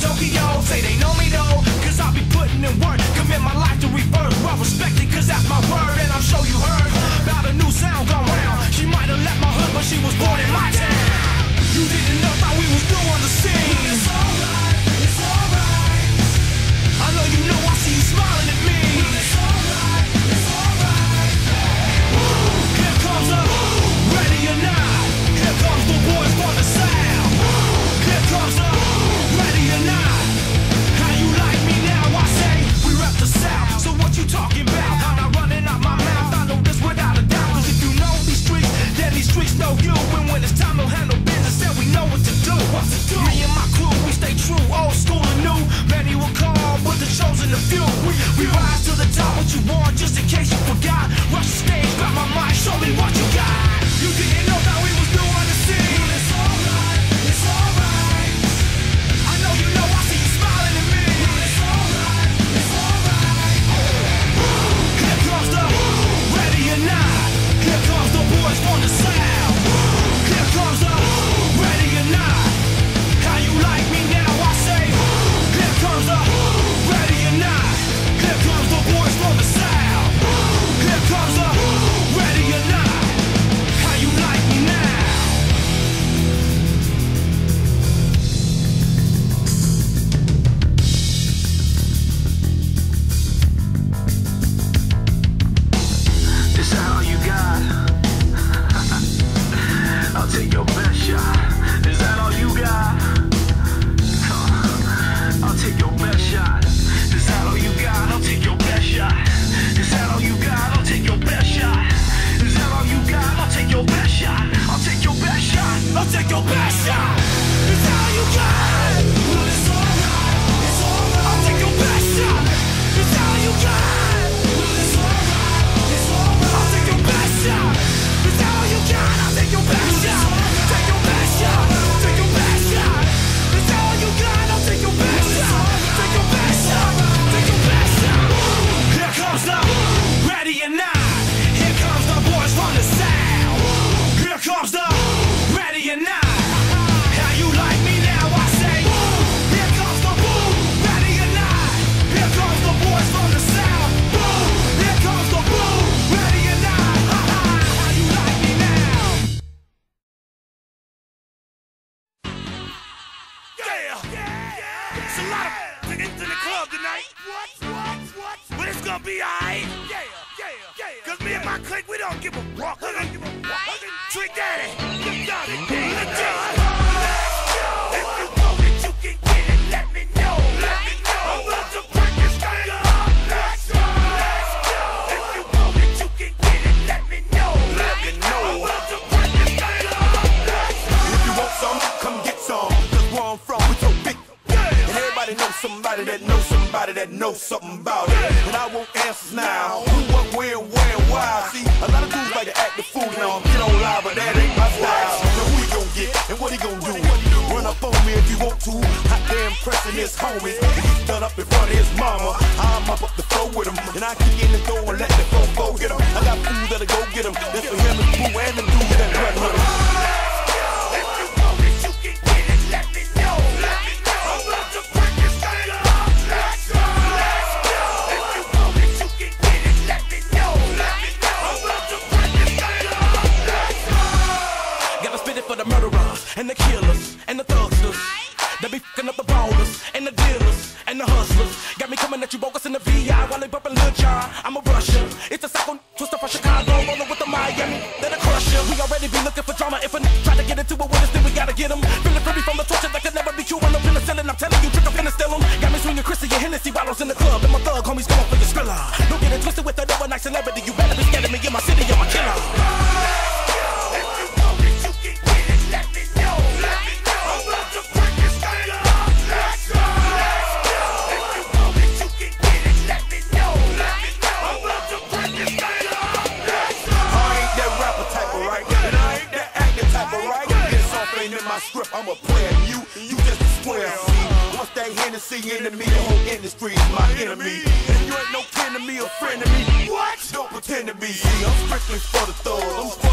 Tokyo Say they know me though, cause I'll be putting in work Commit my life to rebirth, well respected cause that's my word And I'm sure you heard about a new sound gone round. She might have left my hood but she was born in my town. You didn't know how we was doing the scene. We rise to the top, what you want, just in case you forgot. Rush the stage, grab my mind, show me what yeah, yeah. And everybody knows somebody that knows somebody that knows something about it. And I want answers now. Who, what, where, where, why. See, a lot of dudes like to act the fool now. Get on live, but that ain't my style. So who he gon' get and what he gon' do? Run up on me if you want to. Hot damn pressing his homies. He's done up in front of his mama. I'm up up the floor with him. And I kick in the door and let the floor go get him. I got food that'll go get him. That's for him and Boo and Got me coming at you bogus in the VI while they bumping Lil Jon. I'm a Russia. It's a psycho Twista from Chicago, rolling with the Miami. Then a crusher. We already be looking for drama. If a n- try to get into it with us, then we gotta get him. Feeling free from the torture that could never be cured. No penicillin. I'm telling you, trick, I'm finna steal 'em. Got me swinging Chrissy and Hennessy bottles in the club. And my thug homies going for your skrilla. Don't get it twisted with I'm a player. You, you just a square. See, once that Hennessy into me, the whole industry is my enemy. And you ain't no kin to me or friend to me. What? Don't pretend to be. See, I'm strictly for the thugs.